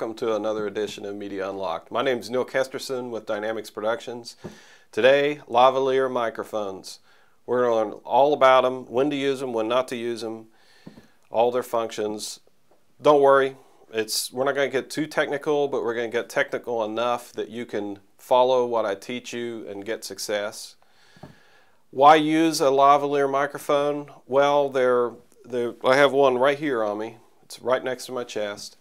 Welcome to another edition of Media Unlocked. My name is Neil Kesterson with Dynamics Productions. Today, lavalier microphones. We're going to learn all about them, when to use them, when not to use them, all their functions. Don't worry, it's we're not going to get too technical, but we're going to get technical enough that you can follow what I teach you and get success. Why use a lavalier microphone? Well, they're, they're, I have one right here on me. It's right next to my chest.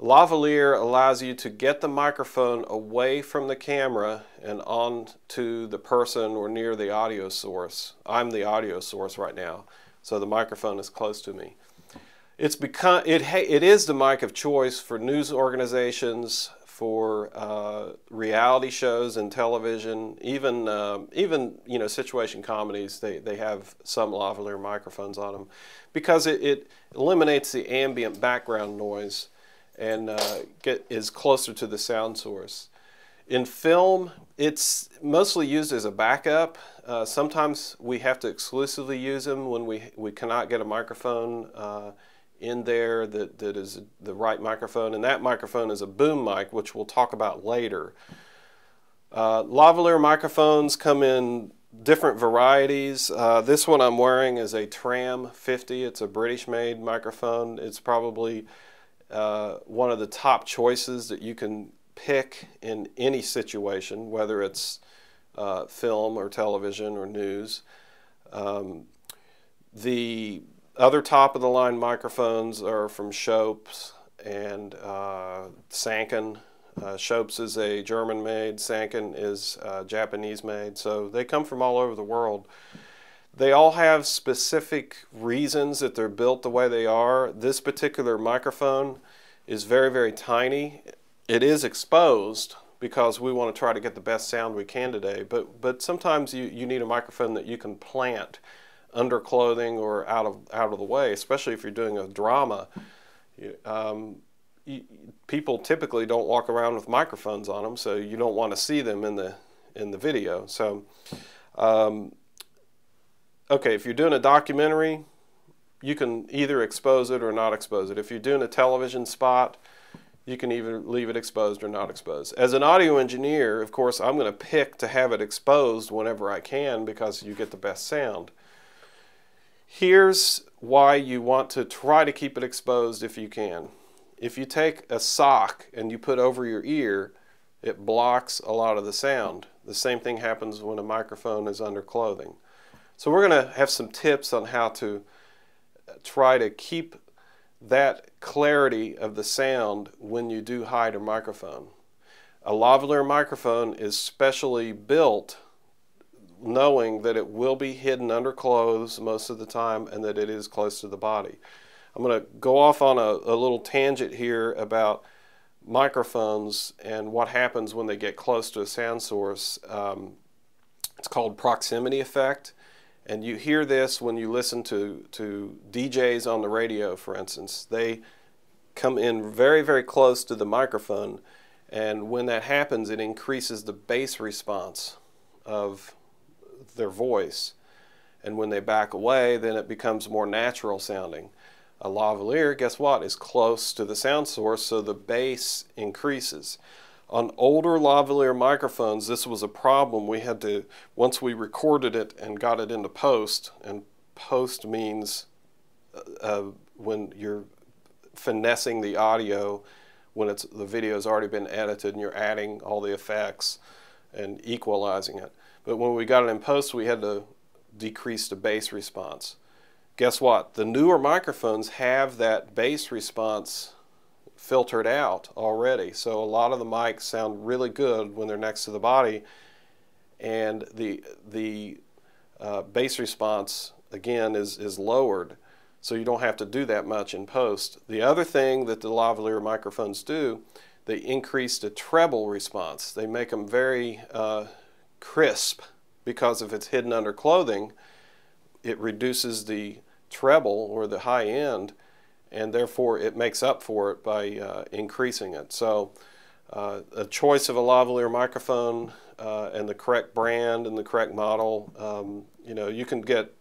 Lavalier allows you to get the microphone away from the camera and on to the person or near the audio source. I'm the audio source right now, so the microphone is close to me. It's become it it is the mic of choice for news organizations, for uh, reality shows and television, even uh, even you know situation comedies. They they have some lavalier microphones on them because it, it eliminates the ambient background noise and uh, get is closer to the sound source. In film, it's mostly used as a backup. Uh, sometimes we have to exclusively use them when we, we cannot get a microphone uh, in there that, that is the right microphone, and that microphone is a boom mic, which we'll talk about later. Uh, lavalier microphones come in different varieties. Uh, this one I'm wearing is a Tram 50. It's a British made microphone. It's probably uh, one of the top choices that you can pick in any situation, whether it's uh, film or television or news. Um, the other top of the line microphones are from Schoeps and uh, Sanken. Uh, is a German made, Sanken is uh, Japanese made, so they come from all over the world. They all have specific reasons that they're built the way they are. This particular microphone is very, very tiny. It is exposed because we want to try to get the best sound we can today, but, but sometimes you, you need a microphone that you can plant under clothing or out of, out of the way, especially if you're doing a drama. Um, you, people typically don't walk around with microphones on them, so you don't want to see them in the, in the video. So um, okay, if you're doing a documentary, you can either expose it or not expose it. If you're doing a television spot, you can either leave it exposed or not exposed. As an audio engineer, of course, I'm going to pick to have it exposed whenever I can because you get the best sound. Here's why you want to try to keep it exposed if you can. If you take a sock and you put over your ear, it blocks a lot of the sound. The same thing happens when a microphone is under clothing. So we're going to have some tips on how to try to keep that clarity of the sound when you do hide a microphone. A lavalier microphone is specially built knowing that it will be hidden under clothes most of the time and that it is close to the body. I'm going to go off on a, a little tangent here about microphones and what happens when they get close to a sound source. Um, it's called proximity effect. And you hear this when you listen to, to DJs on the radio, for instance. They come in very, very close to the microphone. And when that happens, it increases the bass response of their voice. And when they back away, then it becomes more natural sounding. A lavalier, guess what, is close to the sound source, so the bass increases. On older lavalier microphones, this was a problem. We had to, once we recorded it and got it into post, and post means uh, uh, when you're finessing the audio, when it's the video has already been edited and you're adding all the effects and equalizing it. But when we got it in post, we had to decrease the bass response. Guess what? The newer microphones have that bass response filtered out already. So a lot of the mics sound really good when they're next to the body, and the the uh, bass response again is is lowered, so you don't have to do that much in post. The other thing that the lavalier microphones do, they increase the treble response. They make them very uh, crisp because if it's hidden under clothing, it reduces the treble or the high end and therefore it makes up for it by uh, increasing it. So uh, a choice of a lavalier microphone uh, and the correct brand and the correct model, um, you know, you can get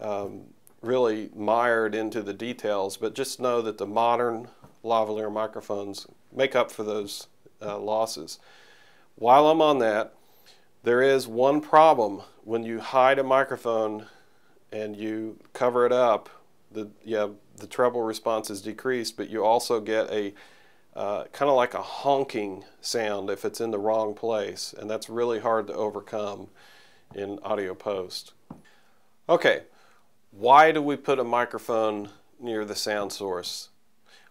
um, really mired into the details, but just know that the modern lavalier microphones make up for those uh, losses. While I'm on that, there is one problem when you hide a microphone and you cover it up. The yeah the treble response is decreased, but you also get a uh, kind of like a honking sound if it's in the wrong place, and that's really hard to overcome in audio post. Okay, why do we put a microphone near the sound source?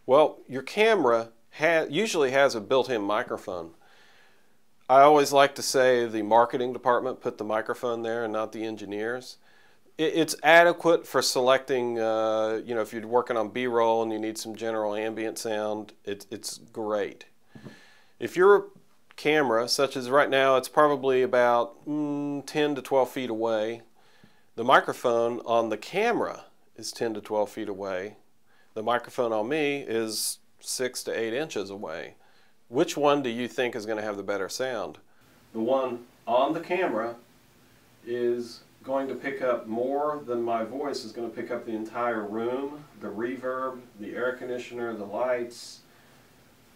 Well, your camera ha usually has a built-in microphone. I always like to say the marketing department put the microphone there and not the engineers. It, it's adequate for selecting, uh, you know, if you're working on B-roll and you need some general ambient sound, it, it's great. If your camera, such as right now, it's probably about mm, 10 to 12 feet away. The microphone on the camera is 10 to 12 feet away. The microphone on me is 6 to 8 inches away. Which one do you think is going to have the better sound? The one on the camera is going to pick up more than my voice is going to pick up the entire room, the reverb, the air conditioner, the lights.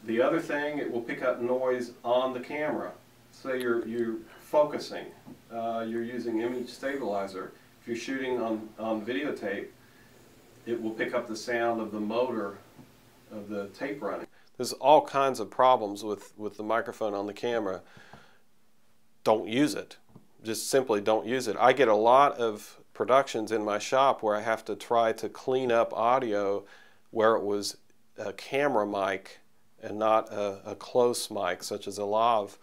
The other thing, it will pick up noise on the camera. Say you're, you're focusing, uh, you're using image stabilizer. If you're shooting on, on videotape, it will pick up the sound of the motor of the tape running. There's all kinds of problems with, with the microphone on the camera. Don't use it. Just simply don't use it. I get a lot of productions in my shop where I have to try to clean up audio where it was a camera mic and not a, a close mic such as a lav.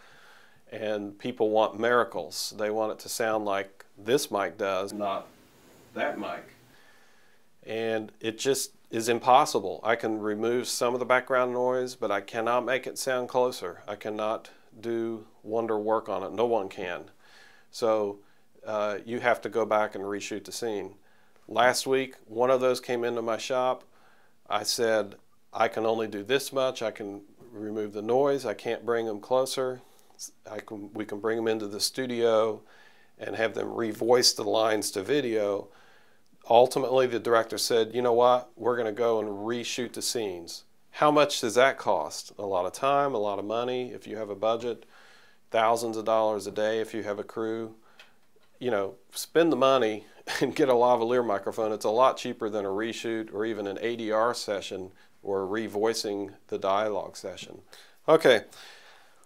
And people want miracles. They want it to sound like this mic does, not that mic. And it just is impossible. I can remove some of the background noise, but I cannot make it sound closer. I cannot do wonder work on it. No one can. So uh, you have to go back and reshoot the scene. Last week, one of those came into my shop. I said, I can only do this much. I can remove the noise. I can't bring them closer. I can, we can bring them into the studio and have them revoice the lines to video ultimately the director said, you know what, we're going to go and reshoot the scenes. How much does that cost? A lot of time, a lot of money if you have a budget, thousands of dollars a day if you have a crew. You know, spend the money and get a lavalier microphone. It's a lot cheaper than a reshoot or even an ADR session or revoicing the dialogue session. Okay,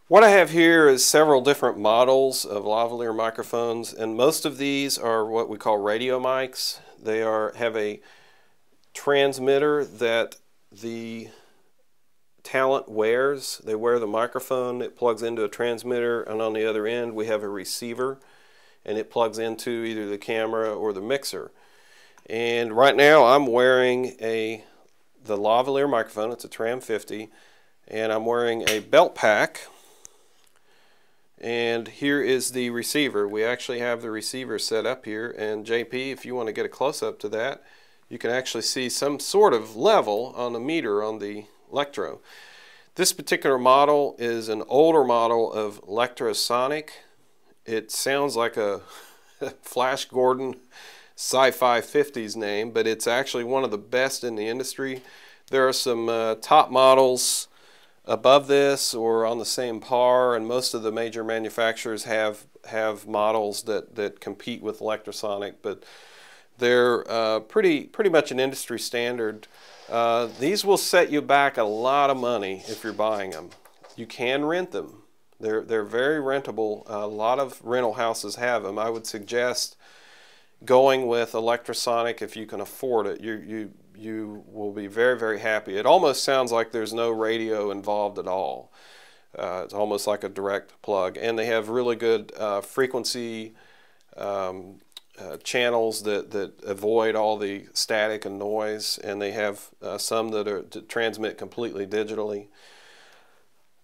what I have here is several different models of lavalier microphones and most of these are what we call radio mics. They are have a transmitter that the talent wears. They wear the microphone, it plugs into a transmitter, and on the other end we have a receiver, and it plugs into either the camera or the mixer. And right now I'm wearing a the lavalier microphone, it's a Tram 50, and I'm wearing a belt pack. And here is the receiver. We actually have the receiver set up here. And JP, if you want to get a close-up to that, you can actually see some sort of level on the meter on the Lectro. This particular model is an older model of Lectrosonic. It sounds like a Flash Gordon sci-fi 50s name, but it's actually one of the best in the industry. There are some uh, top models above this or on the same par, and most of the major manufacturers have have models that that compete with Lectrosonic, but they're uh, pretty pretty much an industry standard. Uh, these will set you back a lot of money if you're buying them. You can rent them. They're they're very rentable. A lot of rental houses have them. I would suggest going with Lectrosonic if you can afford it. You you you will be very, very happy. It almost sounds like there's no radio involved at all. Uh, it's almost like a direct plug. And they have really good uh, frequency um, uh, channels that, that avoid all the static and noise. And they have uh, some that are transmit completely digitally.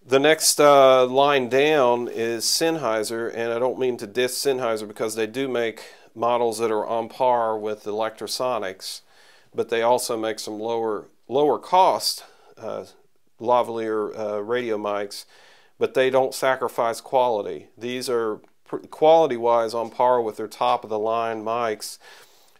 The next uh, line down is Sennheiser, and I don't mean to diss Sennheiser because they do make models that are on par with the Lectrosonics but they also make some lower lower cost uh, lavalier uh, radio mics, but they don't sacrifice quality. These are quality wise on par with their top of the line mics,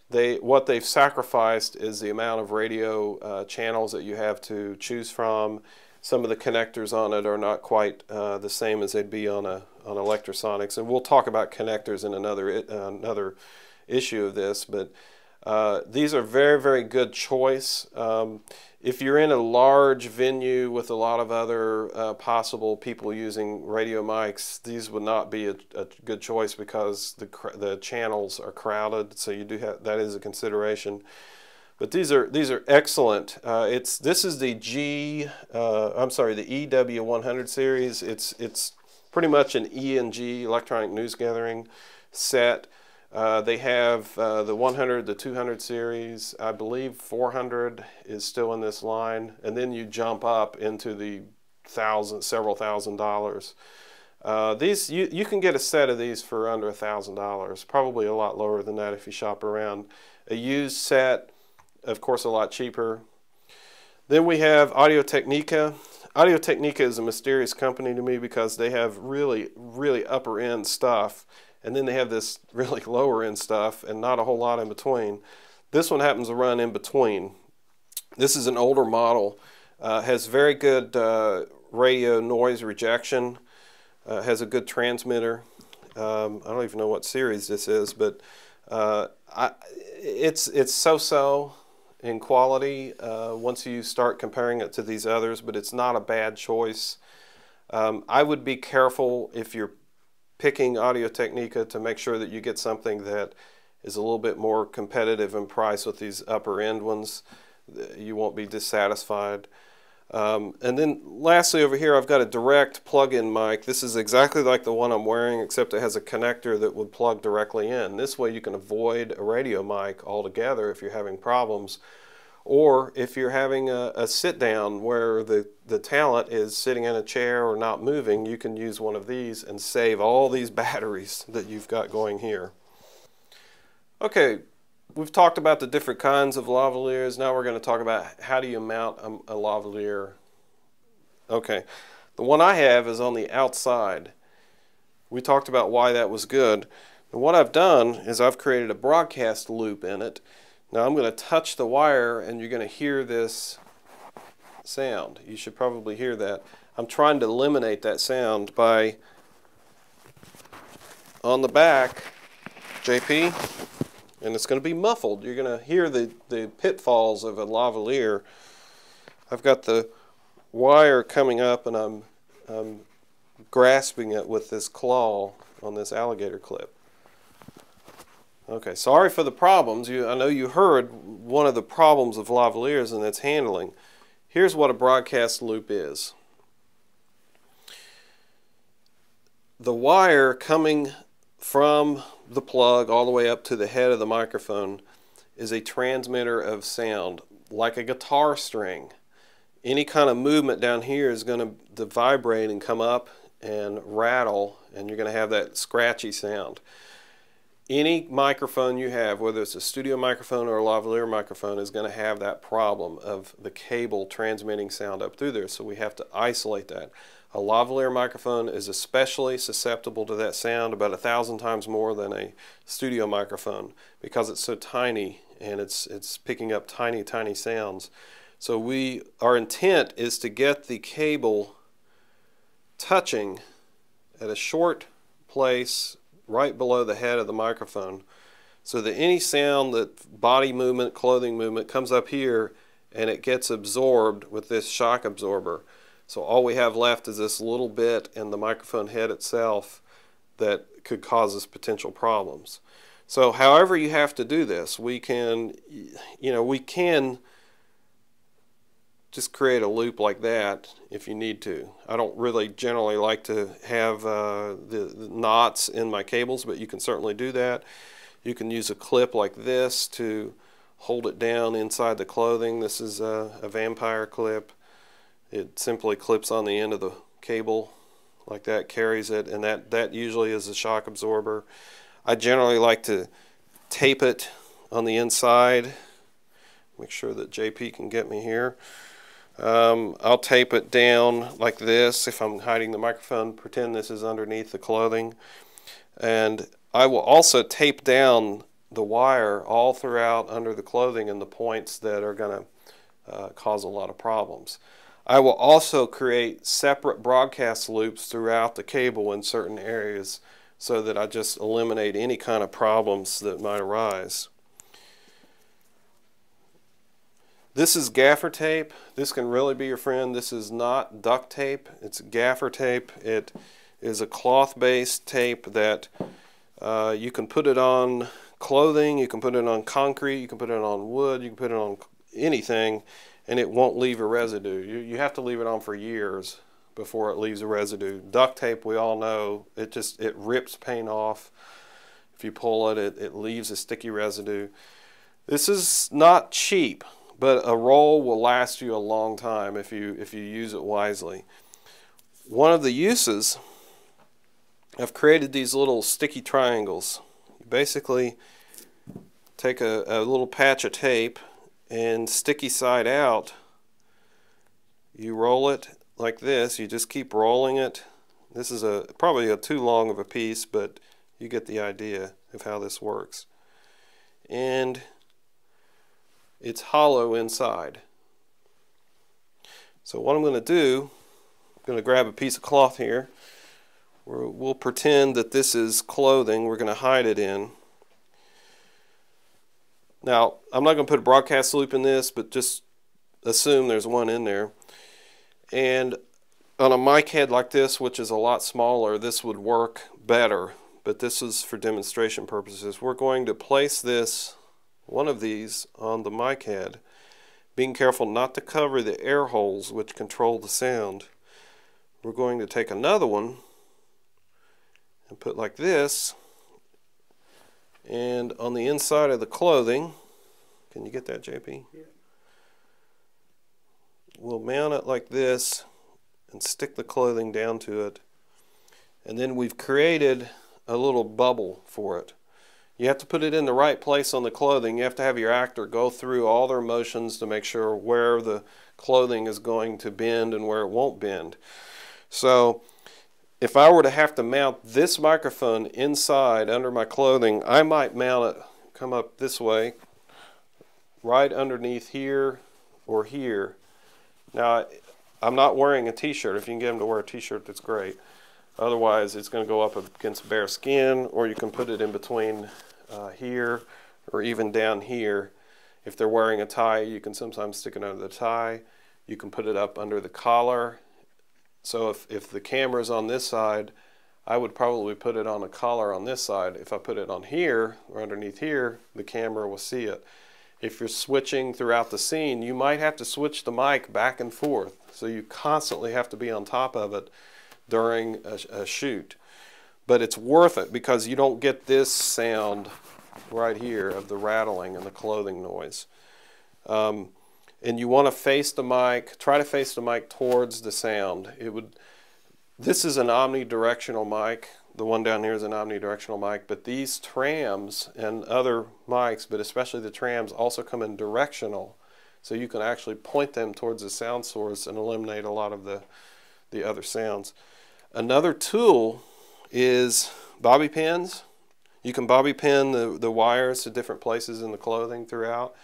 they what they've sacrificed is the amount of radio uh, channels that you have to choose from. Some of the connectors on it are not quite uh, the same as they'd be on a on Lectrosonics, and we'll talk about connectors in another uh, another issue of this. But uh, these are very very good choice. Um, if you're in a large venue with a lot of other uh, possible people using radio mics, these would not be a, a, good choice because the the channels are crowded. So you do have that is a consideration. But these are these are excellent. Uh, it's this is the G. Uh, I'm sorry, the EW100 series. It's it's pretty much an E and G electronic news gathering set. Uh, they have uh, the 100, the 200 series. I believe 400 is still in this line, and then you jump up into the thousand, several thousand dollars. Uh, these you you can get a set of these for under a thousand dollars. Probably a lot lower than that if you shop around. A used set, of course, a lot cheaper. Then we have Audio Technica. Audio Technica is a mysterious company to me because they have really, really upper end stuff and then they have this really lower end stuff and not a whole lot in between. This one happens to run in between. This is an older model, uh, has very good uh, radio noise rejection, uh, has a good transmitter. Um, I don't even know what series this is, but uh, I, it's it's so-so in quality uh, once you start comparing it to these others, but it's not a bad choice. Um, I would be careful if you're picking Audio Technica to make sure that you get something that is a little bit more competitive in price with these upper end ones. You won't be dissatisfied. Um, and then lastly over here I've got a direct plug-in mic. This is exactly like the one I'm wearing except it has a connector that would plug directly in. This way you can avoid a radio mic altogether if you're having problems or if you're having a, a, sit down where the, the talent is sitting in a chair or not moving, you can use one of these and save all these batteries that you've got going here. Okay, we've talked about the different kinds of lavaliers. Now we're going to talk about how do you mount a, a lavalier. Okay, the one I have is on the outside. We talked about why that was good. And what I've done is I've created a broadcast loop in it now I'm going to touch the wire and you're going to hear this sound. You should probably hear that. I'm trying to eliminate that sound by on the back, JP, and it's going to be muffled. You're going to hear the, the pitfalls of a lavalier. I've got the wire coming up and I'm, I'm grasping it with this claw on this alligator clip. Okay, sorry for the problems. You, I know you heard one of the problems of lavaliers and its handling. Here's what a broadcast loop is. The wire coming from the plug all the way up to the head of the microphone is a transmitter of sound, like a guitar string. Any kind of movement down here is going to vibrate and come up and rattle, and you're going to have that scratchy sound any microphone you have, whether it's a studio microphone or a lavalier microphone, is going to have that problem of the cable transmitting sound up through there. So we have to isolate that. A lavalier microphone is especially susceptible to that sound about a thousand times more than a studio microphone because it's so tiny and it's, it's picking up tiny, tiny sounds. So we, our intent is to get the cable touching at a short place right below the head of the microphone so that any sound that body movement, clothing movement comes up here and it gets absorbed with this shock absorber. So all we have left is this little bit in the microphone head itself that could cause us potential problems. So however you have to do this, we can, you know, we can just create a loop like that if you need to. I don't really generally like to have uh, the, the, knots in my cables, but you can certainly do that. You can use a clip like this to hold it down inside the clothing. This is a, a vampire clip. It simply clips on the end of the cable like that, carries it, and that, that usually is a shock absorber. I generally like to tape it on the inside. Make sure that JP can get me here. Um, I'll tape it down like this if I'm hiding the microphone. Pretend this is underneath the clothing. And I will also tape down the wire all throughout under the clothing and the points that are going to uh, cause a lot of problems. I will also create separate broadcast loops throughout the cable in certain areas so that I just eliminate any kind of problems that might arise. This is gaffer tape. This can really be your friend. This is not duct tape. It's gaffer tape. It is a cloth-based tape that uh, you can put it on clothing, you can put it on concrete, you can put it on wood, you can put it on anything, and it won't leave a residue. You, you have to leave it on for years before it leaves a residue. Duct tape, we all know, it just it rips paint off. If you pull it, it, it leaves a sticky residue. This is not cheap but a roll will last you a long time if you if you use it wisely. One of the uses I've created these little sticky triangles. You basically take a, a little patch of tape and sticky side out you roll it like this you just keep rolling it this is a probably a too long of a piece but you get the idea of how this works and it's hollow inside. So what I'm going to do, I'm going to grab a piece of cloth here. we will pretend that this is clothing we're going to hide it in. Now, I'm not going to put a broadcast loop in this, but just assume there's one in there. And on a mic head like this, which is a lot smaller, this would work better. But this is for demonstration purposes. We're going to place this one of these on the mic head, being careful not to cover the air holes which control the sound. We're going to take another one and put like this and on the inside of the clothing can you get that JP? Yeah. We'll mount it like this and stick the clothing down to it and then we've created a little bubble for it you have to put it in the right place on the clothing. You have to have your actor go through all their motions to make sure where the clothing is going to bend and where it won't bend. So if I were to have to mount this microphone inside under my clothing, I might mount it, come up this way, right underneath here or here. Now, I'm not wearing a t-shirt. If you can get them to wear a t-shirt, that's great. Otherwise, it's going to go up against bare skin, or you can put it in between uh, here or even down here. If they're wearing a tie, you can sometimes stick it under the tie. You can put it up under the collar. So if, if the camera's on this side, I would probably put it on a collar on this side. If I put it on here or underneath here, the camera will see it. If you're switching throughout the scene, you might have to switch the mic back and forth. So you constantly have to be on top of it during a, a shoot but it's worth it because you don't get this sound right here of the rattling and the clothing noise. Um, and you want to face the mic, try to face the mic towards the sound. It would. This is an omnidirectional mic. The one down here is an omnidirectional mic, but these trams and other mics, but especially the trams, also come in directional. So you can actually point them towards the sound source and eliminate a lot of the, the other sounds. Another tool is bobby pins. You can bobby pin the, the wires to different places in the clothing throughout.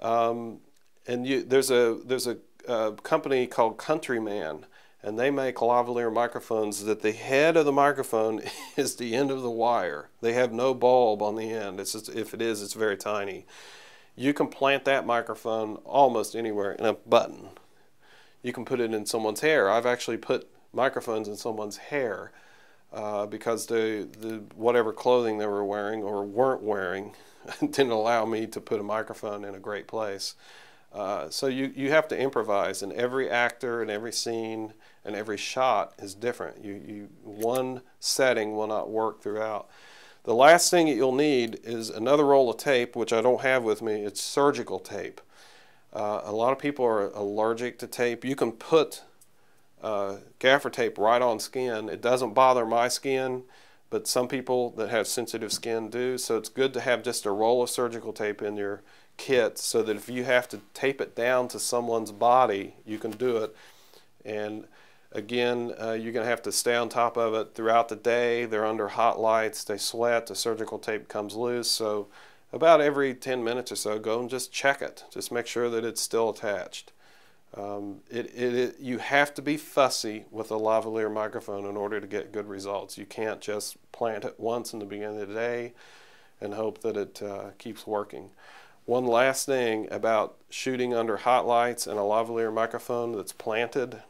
Um, and you, there's a there's a, a, company called Countryman, and they make lavalier microphones that the head of the microphone is the end of the wire. They have no bulb on the end. It's just, if it is, it's very tiny. You can plant that microphone almost anywhere in a button. You can put it in someone's hair. I've actually put microphones in someone's hair uh, because the, the whatever clothing they were wearing or weren't wearing didn't allow me to put a microphone in a great place. Uh, so you, you have to improvise, and every actor and every scene and every shot is different. You, you, one setting will not work throughout. The last thing that you'll need is another roll of tape, which I don't have with me. It's surgical tape. Uh, a lot of people are allergic to tape. You can put uh, gaffer tape right on skin. It doesn't bother my skin, but some people that have sensitive skin do. So it's good to have just a roll of surgical tape in your kit so that if you have to tape it down to someone's body, you can do it. And again, uh, you're going to have to stay on top of it throughout the day. They're under hot lights, they sweat, the surgical tape comes loose. So about every 10 minutes or so, go and just check it. Just make sure that it's still attached. Um, it, it, it, you have to be fussy with a lavalier microphone in order to get good results. You can't just plant it once in the beginning of the day and hope that it uh, keeps working. One last thing about shooting under hot lights and a lavalier microphone that's planted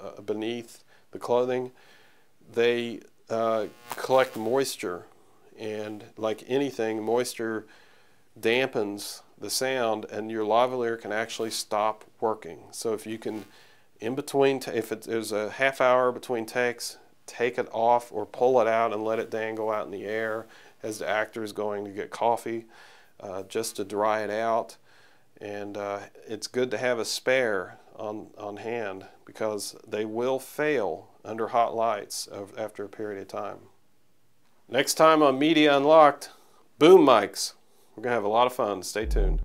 uh, beneath the clothing, they uh, collect moisture and like anything, moisture dampens the sound and your lavalier can actually stop working. So if you can, in between, if it, there's a half hour between takes, take it off or pull it out and let it dangle out in the air as the actor is going to get coffee uh, just to dry it out. And uh, it's good to have a spare on, on hand because they will fail under hot lights after a period of time. Next time on Media Unlocked, boom mics. We're going to have a lot of fun. Stay tuned.